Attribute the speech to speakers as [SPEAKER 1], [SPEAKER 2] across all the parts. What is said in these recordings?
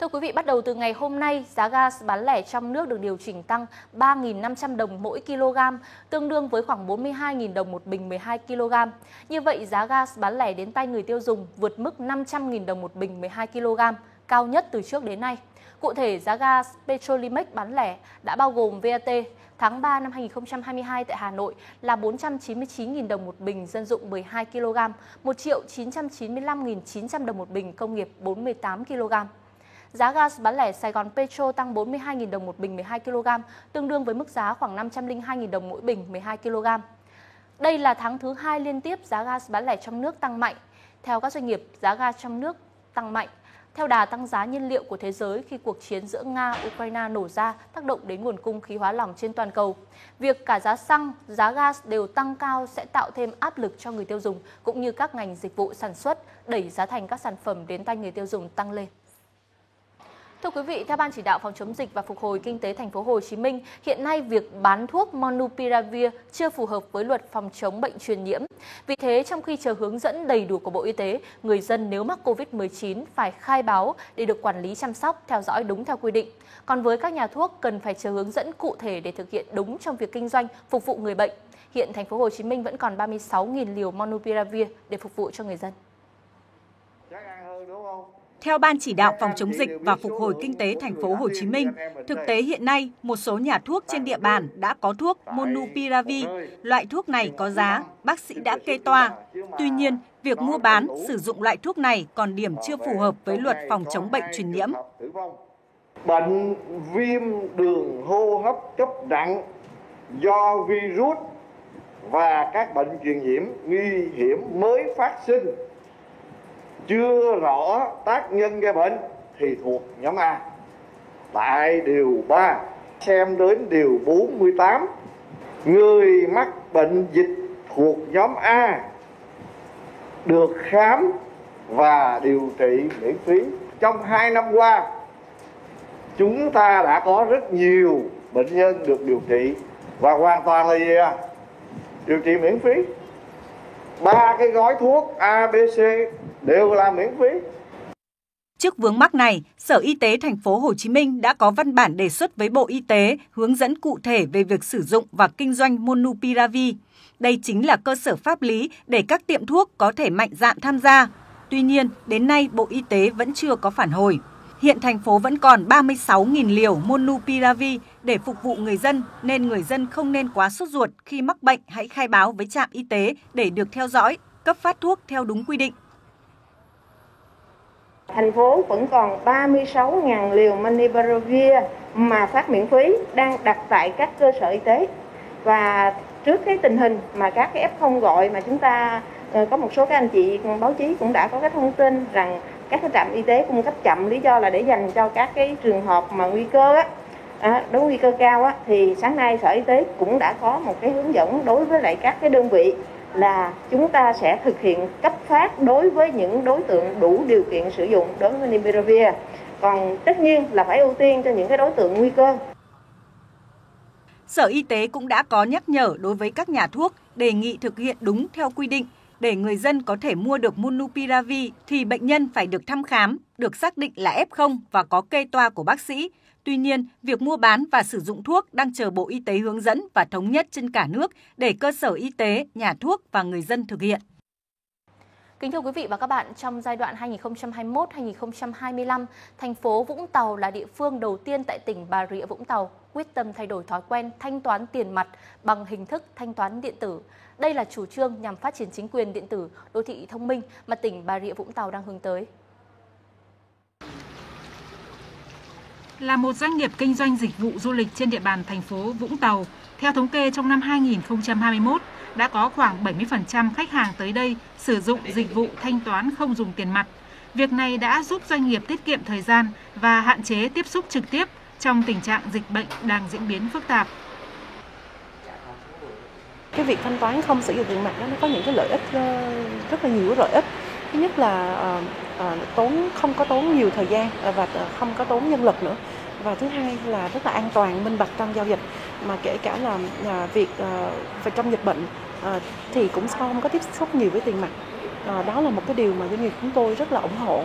[SPEAKER 1] Thưa quý vị, bắt đầu từ ngày hôm nay, giá gas bán lẻ trong nước được điều chỉnh tăng 3.500 đồng mỗi kg, tương đương với khoảng 42.000 đồng một bình 12 kg. Như vậy, giá gas bán lẻ đến tay người tiêu dùng vượt mức 500.000 đồng một bình 12 kg, cao nhất từ trước đến nay. Cụ thể, giá gas Petrolimex bán lẻ đã bao gồm VAT tháng 3 năm 2022 tại Hà Nội là 499.000 đồng một bình dân dụng 12 kg, 1 triệu 995.900 đồng một bình công nghiệp 48 kg. Giá gas bán lẻ Sài Gòn Petro tăng 42.000 đồng một bình 12 kg, tương đương với mức giá khoảng 502.000 đồng mỗi bình 12 kg. Đây là tháng thứ hai liên tiếp giá gas bán lẻ trong nước tăng mạnh. Theo các doanh nghiệp, giá gas trong nước tăng mạnh theo đà tăng giá nhiên liệu của thế giới khi cuộc chiến giữa Nga Ukraine nổ ra tác động đến nguồn cung khí hóa lỏng trên toàn cầu. Việc cả giá xăng, giá gas đều tăng cao sẽ tạo thêm áp lực cho người tiêu dùng cũng như các ngành dịch vụ sản xuất, đẩy giá thành các sản phẩm đến tay người tiêu dùng tăng lên. Thưa quý vị, theo Ban chỉ đạo phòng chống dịch và phục hồi kinh tế thành phố Hồ Chí Minh, hiện nay việc bán thuốc Monupiravir chưa phù hợp với luật phòng chống bệnh truyền nhiễm. Vì thế, trong khi chờ hướng dẫn đầy đủ của Bộ Y tế, người dân nếu mắc COVID-19 phải khai báo để được quản lý chăm sóc, theo dõi đúng theo quy định. Còn với các nhà thuốc cần phải chờ hướng dẫn cụ thể để thực hiện đúng trong việc kinh doanh, phục vụ người bệnh. Hiện thành phố Hồ Chí Minh vẫn còn 36.000 liều Monupiravir để phục vụ cho người dân.
[SPEAKER 2] Chắc ăn hơn đúng không?
[SPEAKER 3] Theo Ban chỉ đạo phòng chống dịch và phục hồi kinh tế thành phố Hồ Chí Minh, thực tế hiện nay một số nhà thuốc trên địa bàn đã có thuốc Monupiravir. Loại thuốc này có giá, bác sĩ đã kê toa. Tuy nhiên, việc mua bán, sử dụng loại thuốc này còn điểm chưa phù hợp với luật phòng chống bệnh truyền nhiễm.
[SPEAKER 2] Bệnh viêm đường hô hấp cấp nặng do virus và các bệnh truyền nhiễm nguy hiểm mới phát sinh chưa rõ tác nhân gây bệnh thì thuộc nhóm A. Tại điều 3 xem đến điều 48 người mắc bệnh dịch thuộc nhóm A được khám và điều trị miễn phí. Trong 2 năm qua, chúng ta đã có rất nhiều bệnh nhân được điều trị và hoàn toàn là gì à? Điều trị miễn phí. Ba cái gói thuốc ABC đều là miễn phí.
[SPEAKER 3] Trước vướng mắc này, Sở Y tế thành phố Hồ Chí Minh đã có văn bản đề xuất với Bộ Y tế hướng dẫn cụ thể về việc sử dụng và kinh doanh Monupiravir. Đây chính là cơ sở pháp lý để các tiệm thuốc có thể mạnh dạn tham gia. Tuy nhiên, đến nay Bộ Y tế vẫn chưa có phản hồi. Hiện thành phố vẫn còn 36.000 liều Monupiravir để phục vụ người dân nên người dân không nên quá sốt ruột khi mắc bệnh hãy khai báo với trạm y tế để được theo dõi, cấp phát thuốc theo đúng quy định.
[SPEAKER 4] Thành phố vẫn còn 36.000 liều Maniparavir mà phát miễn phí đang đặt tại các cơ sở y tế. Và trước cái tình hình mà các cái F0 gọi mà chúng ta ờ, có một số các anh chị báo chí cũng đã có cái thông tin rằng các cái trạm y tế cung cấp chậm lý do là để dành cho các cái trường hợp mà nguy cơ á à, đối nguy cơ cao á thì sáng nay sở y tế cũng đã có một cái hướng dẫn đối với lại các cái đơn vị là chúng ta sẽ thực hiện cấp phát đối với những đối tượng đủ điều kiện sử dụng đối với Nipiravir. Còn tất nhiên là phải ưu tiên cho những cái đối tượng nguy cơ.
[SPEAKER 3] Sở Y tế cũng đã có nhắc nhở đối với các nhà thuốc đề nghị thực hiện đúng theo quy định để người dân có thể mua được Monupiravir thì bệnh nhân phải được thăm khám, được xác định là F0 và có kê toa của bác sĩ. Tuy nhiên, việc mua bán và sử dụng thuốc đang chờ Bộ Y tế hướng dẫn và thống nhất trên cả nước để cơ sở y tế, nhà thuốc và người dân thực hiện.
[SPEAKER 1] Kính thưa quý vị và các bạn, trong giai đoạn 2021-2025, thành phố Vũng Tàu là địa phương đầu tiên tại tỉnh Bà Rịa Vũng Tàu quyết tâm thay đổi thói quen thanh toán tiền mặt bằng hình thức thanh toán điện tử. Đây là chủ trương nhằm phát triển chính quyền điện tử, đô thị thông minh mà tỉnh Bà Rịa Vũng Tàu đang hướng tới.
[SPEAKER 5] Là một doanh nghiệp kinh doanh dịch vụ du lịch trên địa bàn thành phố Vũng Tàu, theo thống kê trong năm 2021, đã có khoảng 70% khách hàng tới đây sử dụng dịch vụ thanh toán không dùng tiền mặt. Việc này đã giúp doanh nghiệp tiết kiệm thời gian và hạn chế tiếp xúc trực tiếp trong tình trạng dịch bệnh đang diễn biến phức tạp.
[SPEAKER 6] Cái việc thanh toán không sử dụng tiền mặt đó nó có những cái lợi ích ờ, rất là nhiều lợi ích. Thứ nhất là ờ, Ờ, tốn không có tốn nhiều thời gian ờ, và ờ, không có tốn nhân lực nữa. Và thứ hai là rất là an toàn minh bạch trong giao dịch. Mà kể cả là à, việc về trong dịch bệnh thì cũng không có tiếp xúc nhiều với tiền mặt. Đó là một cái điều mà doanh nghiệp chúng tôi rất là ủng hộ.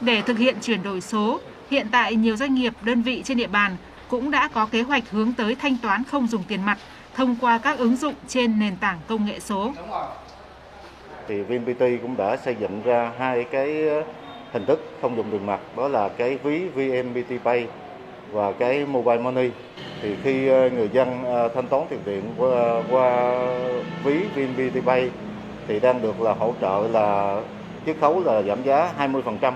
[SPEAKER 5] Để thực hiện chuyển đổi số, hiện tại nhiều doanh nghiệp, đơn vị trên địa bàn cũng đã có kế hoạch hướng tới thanh toán không dùng tiền mặt thông qua các ứng dụng trên nền tảng công nghệ số.
[SPEAKER 7] Thì VNPT cũng đã xây dựng ra hai cái ờ, hình thức không dùng tiền mặt, đó là cái ví VNPT Pay và cái mobile money. Thì khi ờ, người dân ờ, thanh toán tiền điện qua, qua ví VNPT Pay thì đang được là hỗ trợ là chiết khấu là giảm giá 20%.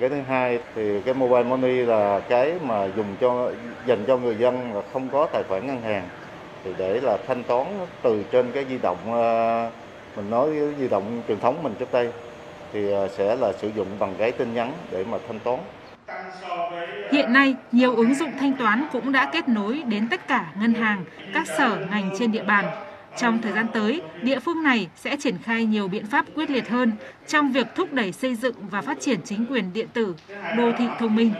[SPEAKER 7] Cái thứ hai thì cái mobile money là cái mà dùng cho dành cho người dân là không có tài khoản ngân hàng thì để là thanh toán từ trên cái di động mình nói cái di động truyền thống mình trước đây thì ờ, sẽ là sử dụng bằng cái tin nhắn để mà thanh toán.
[SPEAKER 5] Hiện nay, nhiều ứng dụng thanh toán cũng đã kết nối đến tất cả ngân hàng, các sở ngành trên địa bàn. Trong thời gian tới, địa phương này sẽ triển khai nhiều biện pháp quyết liệt hơn trong việc thúc đẩy xây dựng và phát triển chính quyền điện tử, đô thị thông minh.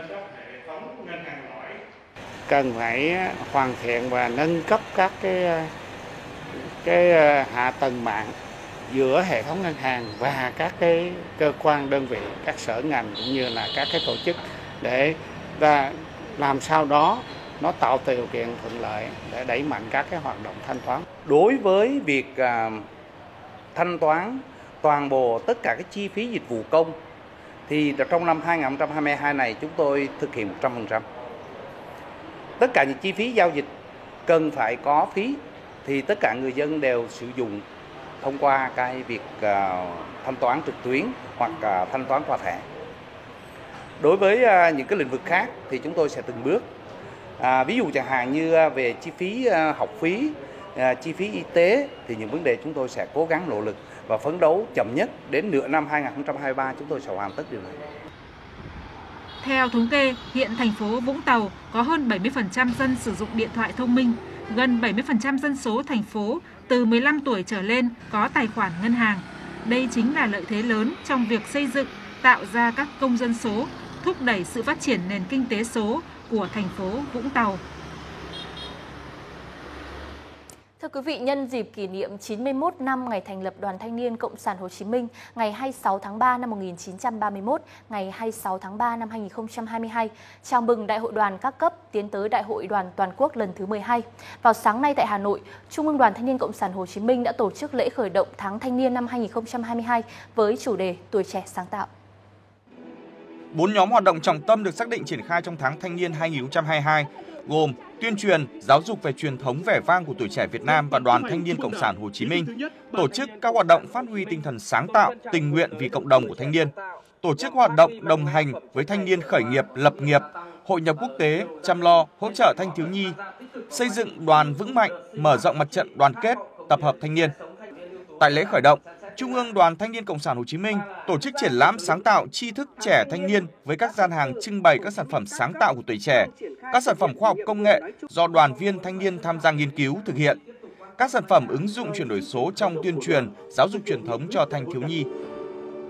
[SPEAKER 8] Cần phải hoàn thiện và nâng cấp các cái cái hạ tầng mạng giữa hệ thống ngân hàng và các cái cơ quan đơn vị, các sở ngành cũng như là các cái tổ chức để làm sao đó nó tạo điều kiện thuận lợi để đẩy mạnh các cái hoạt động thanh toán.
[SPEAKER 9] Đối với việc à, thanh toán toàn bộ tất cả các chi phí dịch vụ công thì trong năm 2022 này chúng tôi thực hiện 100%. Tất cả những chi phí giao dịch cần phải có phí thì tất cả người dân đều sử dụng thông qua cái việc ờ, thanh toán trực tuyến hoặc ờ, thanh toán qua thẻ. Đối với ờ, những cái lĩnh vực khác thì chúng tôi sẽ từng bước À, ví dụ chẳng hạn như về chi phí học phí, chi phí y tế thì những vấn đề chúng tôi sẽ cố gắng nỗ lực và phấn đấu chậm nhất đến nửa năm 2023 chúng tôi sẽ hoàn tất điều này.
[SPEAKER 5] Theo thống kê, hiện thành phố Vũng Tàu có hơn 70% dân sử dụng điện thoại thông minh, gần 70% dân số thành phố từ 15 tuổi trở lên có tài khoản ngân hàng. Đây chính là lợi thế lớn trong việc xây dựng, tạo ra các công dân số, thúc đẩy sự phát triển nền kinh tế số của thành phố Vũng Tàu.
[SPEAKER 1] Thưa quý vị, nhân dịp kỷ niệm 91 năm ngày thành lập Đoàn Thanh niên Cộng sản Hồ Chí Minh ngày 26 tháng 3 năm 1931, ngày 26 tháng 3 năm 2022, chào mừng Đại hội đoàn các cấp tiến tới Đại hội đoàn toàn quốc lần thứ 12. Vào sáng nay tại Hà Nội, Trung ương Đoàn Thanh niên Cộng sản Hồ Chí Minh đã tổ chức lễ khởi động tháng thanh niên năm 2022 với chủ đề Tuổi trẻ sáng tạo.
[SPEAKER 10] Bốn nhóm hoạt động trọng tâm được xác định triển khai trong tháng thanh niên 2022 gồm tuyên truyền, giáo dục về truyền thống vẻ vang của tuổi trẻ Việt Nam và Đoàn Thanh niên Cộng sản Hồ Chí Minh, tổ chức các hoạt động phát huy tinh thần sáng tạo, tình nguyện vì cộng đồng của thanh niên, tổ chức hoạt động đồng hành với thanh niên khởi nghiệp, lập nghiệp, hội nhập quốc tế, chăm lo, hỗ trợ thanh thiếu nhi, xây dựng đoàn vững mạnh, mở rộng mặt trận đoàn kết, tập hợp thanh niên. Tại lễ khởi động, Trung ương Đoàn Thanh niên Cộng sản Hồ Chí Minh tổ chức triển lãm sáng tạo tri thức trẻ thanh niên với các gian hàng trưng bày các sản phẩm sáng tạo của tuổi trẻ, các sản phẩm khoa học công nghệ do đoàn viên thanh niên tham gia nghiên cứu thực hiện, các sản phẩm ứng dụng chuyển đổi số trong tuyên truyền, giáo dục truyền thống cho thanh thiếu nhi.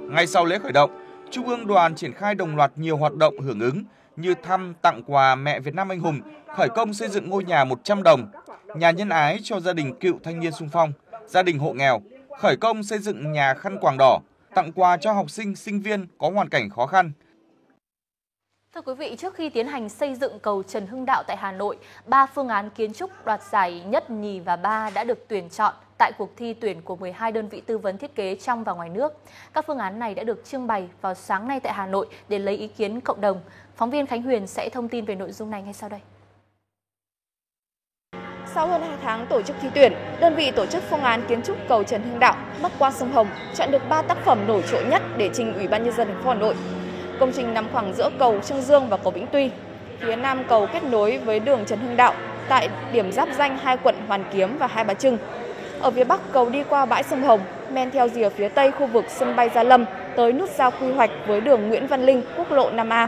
[SPEAKER 10] Ngay sau lễ khởi động, Trung ương đoàn triển khai đồng loạt nhiều hoạt động hưởng ứng như thăm tặng quà mẹ Việt Nam anh hùng, khởi công xây dựng ngôi nhà 100 đồng, nhà nhân ái cho gia đình cựu thanh niên sung phong, gia đình hộ nghèo, khởi công xây dựng nhà khăn quàng đỏ, tặng quà cho học sinh, sinh viên có hoàn cảnh khó khăn.
[SPEAKER 1] Thưa quý vị, trước khi tiến hành xây dựng cầu Trần Hưng Đạo tại Hà Nội, ba phương án kiến trúc đoạt giải nhất, nhì và ba đã được tuyển chọn tại cuộc thi tuyển của 12 đơn vị tư vấn thiết kế trong và ngoài nước. Các phương án này đã được trưng bày vào sáng nay tại Hà Nội để lấy ý kiến cộng đồng. Phóng viên Khánh Huyền sẽ thông tin về nội dung này ngay sau đây.
[SPEAKER 11] Sau hơn 2 tháng tổ chức thi tuyển, đơn vị tổ chức phương án kiến trúc cầu Trần Hưng Đạo bắc qua sông Hồng chọn được 3 tác phẩm nổi trội nhất để trình Ủy ban nhân dân thành phố Hà Nội. Công trình nằm khoảng giữa cầu Trương Dương và cầu Vĩnh Tuy. Phía nam cầu kết nối với đường Trần Hưng Đạo tại điểm giáp danh hai quận Hoàn Kiếm và Hai Bà Trưng. Ở phía bắc cầu đi qua bãi sông Hồng, men theo rìa phía tây khu vực sân bay Gia Lâm tới nút giao quy hoạch với đường Nguyễn Văn Linh, quốc lộ 5A.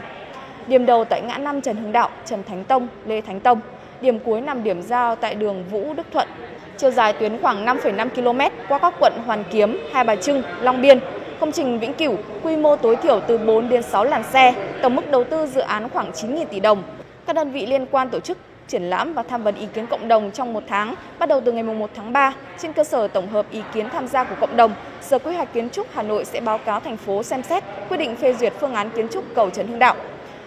[SPEAKER 11] Điểm đầu tại ngã năm Trần Hưng Đạo, Trần Thánh Tông, Lê Thánh Tông điểm cuối nằm điểm giao tại đường Vũ Đức Thuận. Chiều dài tuyến khoảng 5,5 km qua các quận Hoàn Kiếm, Hai Bà Trưng, Long Biên. Công trình vĩnh cửu, quy mô tối thiểu từ 4 đến 6 làn xe, tổng mức đầu tư dự án khoảng 9.000 tỷ đồng. Các đơn vị liên quan tổ chức triển lãm và tham vấn ý kiến cộng đồng trong một tháng, bắt đầu từ ngày 1 tháng 3. Trên cơ sở tổng hợp ý kiến tham gia của cộng đồng, Sở Quy hoạch Kiến trúc Hà Nội sẽ báo cáo thành phố xem xét quyết định phê duyệt phương án kiến trúc cầu Trần Hưng Đạo.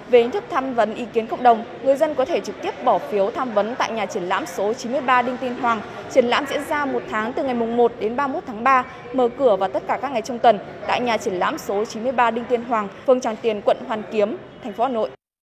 [SPEAKER 11] Về hình thức tham vấn ý kiến cộng đồng, người dân có thể trực tiếp bỏ phiếu tham vấn tại nhà triển lãm số 93 Đinh Tiên Hoàng. Triển lãm diễn ra một tháng từ ngày 1 đến 31 tháng 3, mở cửa vào tất cả các ngày trong tuần tại nhà triển lãm số 93 Đinh Tiên Hoàng, phường Tràng Tiền, quận Hoàn Kiếm, thành phố Hà Nội.